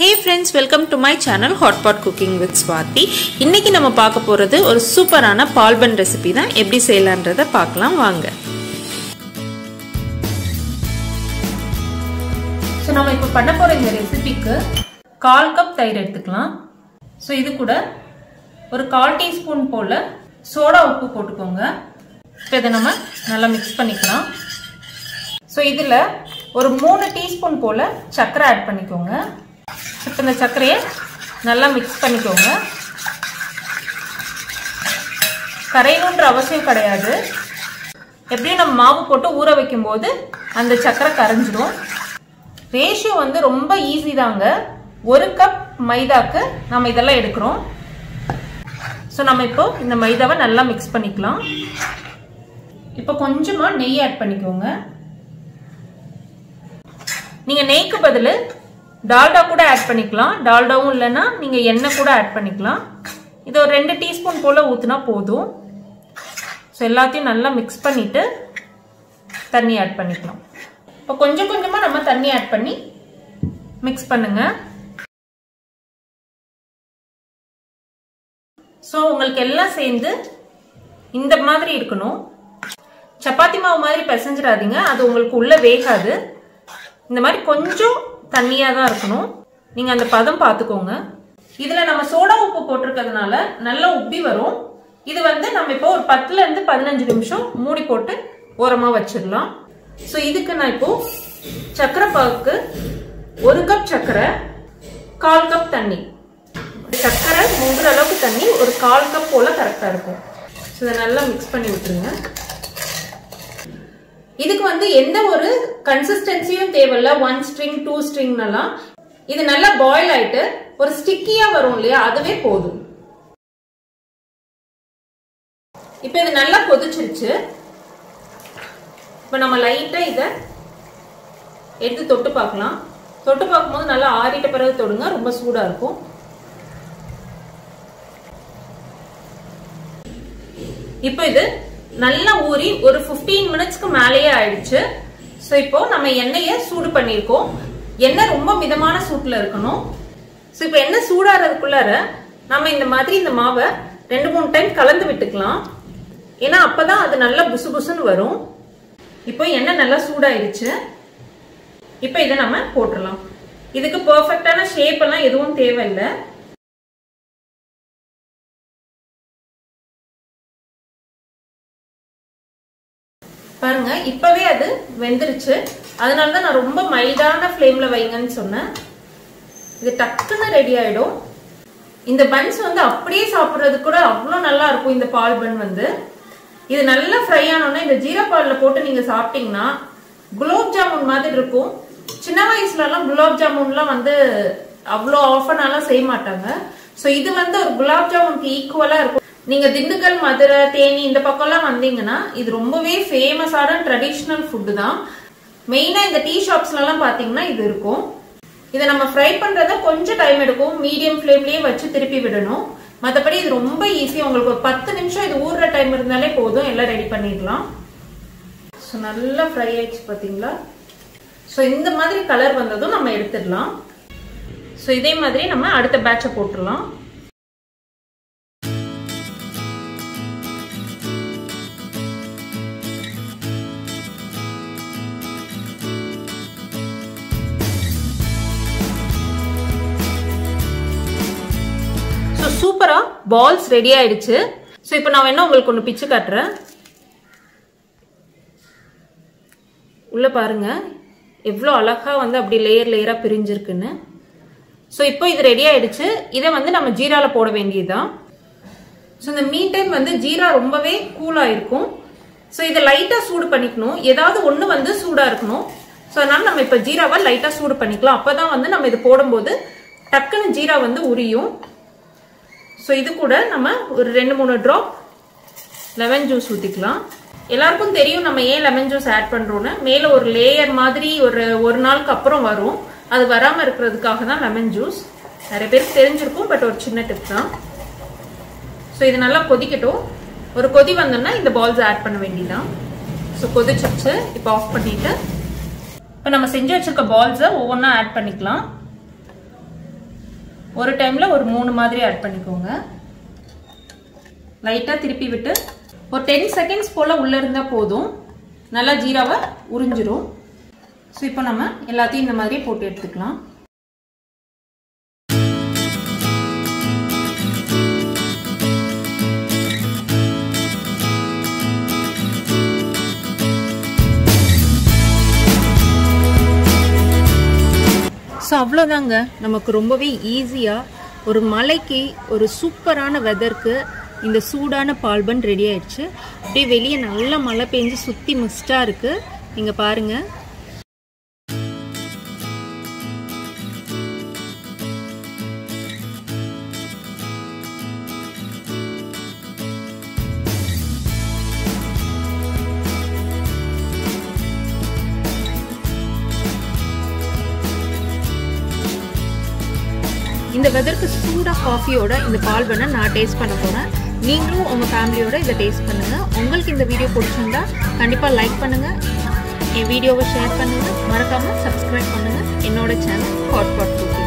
Hey friends welcome to my channel hot pot cooking with Swathi இன்னைக்கு நம்ம பார்க்க போகிறது ஒரு சூப்பரான பால்பன் ரெசிபி தான். எப்படி செய்யலான்றதை பார்க்கலாம் வாங்க. ஸோ நம்ம இப்போ பண்ண போகிற இந்த ரெசிபிக்கு கால் கப் தயிர் எடுத்துக்கலாம். ஸோ இது கூட ஒரு கால் டீஸ்பூன் போல் சோடா உப்பு போட்டுக்கோங்க. இப்போ இதை நம்ம நல்லா மிக்ஸ் பண்ணிக்கலாம். ஸோ இதில் ஒரு மூணு டீஸ்பூன் போல் சர்க்கரை ஆட் பண்ணிக்கோங்க. இப்போ இந்த சர்க்கரையை நல்லா மிக்ஸ் பண்ணிக்கோங்க. கரையணுன்ற அவசியம் கிடையாது. எப்படியும் நம்ம மாவு போட்டு ஊற வைக்கும் போது அந்த சர்க்கரை கரைஞ்சிடும் ரேஷியோ வந்து ரொம்ப ஈஸி தாங்க. ஒரு கப் மைதாக்கு நம்ம இதெல்லாம் எடுக்கிறோம். ஸோ நம்ம இப்போ இந்த மைதாவை நல்லா மிக்ஸ் பண்ணிக்கலாம். இப்போ கொஞ்சமாக நெய் ஆட் பண்ணிக்கோங்க. நீங்கள் நெய்க்கு பதில் டால்டா கூட ஆட் பண்ணிக்கலாம். டால்டாவும் இல்லைன்னா நீங்கள் எண்ணெய் கூட ஆட் பண்ணிக்கலாம். இது ஒரு ரெண்டு டீஸ்பூன் போல் ஊற்றினா போதும். ஸோ எல்லாத்தையும் நல்லா மிக்ஸ் பண்ணிவிட்டு தண்ணி ஆட் பண்ணிக்கலாம். இப்போ கொஞ்சம் கொஞ்சமாக நம்ம தண்ணி ஆட் பண்ணி மிக்ஸ் பண்ணுங்க. ஸோ உங்களுக்கு எல்லாம் சேர்ந்து இந்த மாதிரி இருக்கணும். சப்பாத்தி மாவு மாதிரி பிசைஞ்சிடாதீங்க. அது உங்களுக்கு உள்ளே வேகாது. இந்த மாதிரி கொஞ்சம் தண்ணியாக தான் இருக்கணும். நீங்கள் அந்த பதம் பார்த்துக்கோங்க. இதில் நம்ம சோடா உப்பு போட்டிருக்கிறதுனால நல்லா உப்பி வரும். இது வந்து நம்ம இப்போ ஒரு பத்துலேருந்து பதினஞ்சு நிமிஷம் மூடி போட்டு ஓரமாக வச்சிடலாம். ஸோ இதுக்கு நான் இப்போ சக்கரை பாக்கு ஒரு கப் சர்க்கரை கால் கப் தண்ணி. சர்க்கரை மூன்று அளவுக்கு தண்ணி ஒரு கால் கப் போல் கரெக்டாக இருக்கும். ஸோ இதை நல்லா மிக்ஸ் பண்ணி விட்டுருங்க. இதுக்கு வந்து எந்த ஒரு கன்சிஸ்டன்சியும் தேவையில்ல. ஒன் ஸ்ட்ரிங் டூ ஸ்ட்ரிங்னெல்லாம் இது நல்லா பாயில் ஆயிட்டு ஒரு ஸ்டிக்கியா வரும் இல்லையா? அதுவே போதும். இப்போ இது நல்லா கொதிச்சிருச்சு. இப்போ நம்ம லைட்டா இத எடுத்து தொட்டு பார்க்கலாம். தொட்டு பார்க்கும்போது நல்லா ஆறிட்ட பிறகு தொடுங்க. ரொம்ப சூடா இருக்கும். இப்போ இது நல்லா ஊறி ஒரு பிப்டீன் மினிட்ஸ்க்கு மேலேயே ஆயிடுச்சு. ஸோ இப்போ நம்ம எண்ணெயை சூடு பண்ணியிருக்கோம். எண்ணெய் ரொம்ப மிதமான சூட்டில் இருக்கணும். ஸோ இப்போ எண்ணெய் சூடாகிறதுக்குள்ளார நம்ம இந்த மாதிரி இந்த மாவை ரெண்டு மூணு டைம் கலந்து விட்டுக்கலாம். ஏன்னா அப்பதான் அது நல்லா புசு புசுன்னு வரும். இப்போ எண்ணெய் நல்லா சூடாயிடுச்சு இப்போ இதை நம்ம போட்டுடலாம். இதுக்கு பர்ஃபெக்டான ஷேப் எல்லாம் எதுவும் தேவையில்லை. பாருங்க இப்பவே அது வெந்துருச்சு. அதனால தான் நான் ரொம்ப மைல்டான ஃப்ளேம்ல வைங்கன்னு சொன்னேன். இது டக்குன்னு ரெடி ஆயிடும். இந்த பன்ஸ் வந்து அப்படியே சாப்பிட்றது கூட அவ்வளோ நல்லா இருக்கும் இந்த பால் பன் வந்து. இது நல்லா ஃப்ரை ஆனோன்னா இந்த ஜீரா பாலில் போட்டு நீங்க சாப்பிட்டீங்கன்னா குலோப் ஜாமுன் மாதிரி இருக்கும். சின்ன வயசுலலாம் குலாப் ஜாமுன்லாம் வந்து அவ்வளோ ஆஃபனாலாம் செய்ய மாட்டாங்க. ஸோ இது வந்து ஒரு குலாப் ஜாமுனுக்கு ஈக்குவலாக இருக்கும். நீங்க திண்டுக்கல் மதுரை தேனி இந்த பக்கம்லாம் வந்தீங்கன்னா இது ரொம்பவே ஃபேமஸான ட்ரெடிஷ்னல் ஃபுட்டு தான். மெயினா இந்த டீ ஷாப்ஸ்ல எல்லாம் பாத்தீங்கன்னா இது இருக்கும். இதை நம்ம ஃப்ரை பண்றத கொஞ்சம் டைம் எடுக்கும். மீடியம் ஃப்ளேம்லயே வச்சு திருப்பி விடணும். மற்றபடி இது ரொம்ப ஈஸி உங்களுக்கு ஒரு பத்து நிமிஷம் இது ஊறுற டைம் இருந்தாலே போதும். எல்லாம் ரெடி பண்ணிடலாம். ஸோ நல்லா ஃப்ரை ஆயிடுச்சு பார்த்தீங்களா ஸோ இந்த மாதிரி கலர் வந்ததும் நம்ம எடுத்துடலாம். ஸோ இதே மாதிரி நம்ம அடுத்த பேட்சை போட்டுடலாம். சூப்பரா பால்ஸ் ரெடி ஆயிடுச்சு. ஸோ இப்போ நான் வேணா உங்களுக்கு ஒன்று பிச்சு காட்டுறேன். உள்ள பாருங்க. எவ்வளோ அழகா வந்து அப்படி லேயர் லேயரா பிரிஞ்சிருக்குன்னு. ஸோ இப்போ இது ரெடி ஆயிடுச்சு. இதை வந்து நம்ம ஜீரால போட வேண்டியதுதான். ஸோ இந்த மீன் டைம் வந்து ஜீரா ரொம்பவே கூலாக இருக்கும் ஸோ இதை லைட்டாக சூடு பண்ணிக்கணும். ஏதாவது ஒன்று வந்து சூடாக இருக்கணும். ஸோ அதனால நம்ம இப்போ ஜீராவை லைட்டாக சூடு பண்ணிக்கலாம். அப்போ தான் வந்து நம்ம இது போடும்போது டக்குன்னு ஜீரா வந்து உரியும். ஸோ இது கூட நம்ம ஒரு ரெண்டு மூணு ட்ராப் லெமன் ஜூஸ் ஊற்றிக்கலாம் எல்லாருக்கும் தெரியும் நம்ம ஏன் லெமன் ஜூஸ் ஆட் பண்ணுறோன்னு மேலே ஒரு லேயர் மாதிரி ஒரு ஒரு நாளுக்கு அப்புறம் வரும். அது வராமல் இருக்கிறதுக்காக தான் லெமன் ஜூஸ் நிறைய பேருக்கு தெரிஞ்சிருக்கும் பட் ஒரு சின்ன டிப் தான். ஸோ இது நல்லா கொதிக்கட்டும். ஒரு கொதி வந்தோம்னா இந்த பால்ஸ் ஆட் பண்ண வேண்டியதான் ஸோ கொதிச்சிருச்சு. இப்போ ஆஃப் பண்ணிட்டு இப்போ நம்ம செஞ்சு வச்சிருக்க பால்ஸை ஒவ்வொன்றா ஆட் பண்ணிக்கலாம். ஒரு டைமில் ஒரு மூணு மாதிரி ஆட் பண்ணிக்கோங்க. லைட்டாக திருப்பி விட்டு ஒரு டென் செகண்ட்ஸ் போல் உள்ளே இருந்தால் போதும். நல்லா ஜீராவை உறிஞ்சிரும். ஸோ இப்போ நம்ம எல்லாத்தையும் இந்த மாதிரி போட்டு எடுத்துக்கலாம். ஸோ அவ்வளோதாங்க நமக்கு ரொம்பவே ஈஸியாக ஒரு மலைக்கு ஒரு சூப்பரான வெதருக்கு இந்த சூடான பால்பன் ரெடி ஆயிடுச்சு. அப்படியே வெளியே நல்லா மழை பெஞ்சு சுற்றி மிஸ்டாக இருக்குது நீங்கள் பாருங்கள் இந்த வெதருக்கு சூடாக காஃபியோட இந்த பால் பண்ண நான் டேஸ்ட் பண்ண போகிறேன் நீங்களும் உங்கள் ஃபேமிலியோட இதை டேஸ்ட் பண்ணுங்கள் உங்களுக்கு இந்த வீடியோ பிடிச்சிருந்தா கண்டிப்பாக லைக் பண்ணுங்கள் என் வீடியோவை ஷேர் பண்ணுங்கள் மறக்காமல் சப்ஸ்கிரைப் பண்ணுங்கள் என்னோட சேனல் ஹாட் பாட் குக்கிங்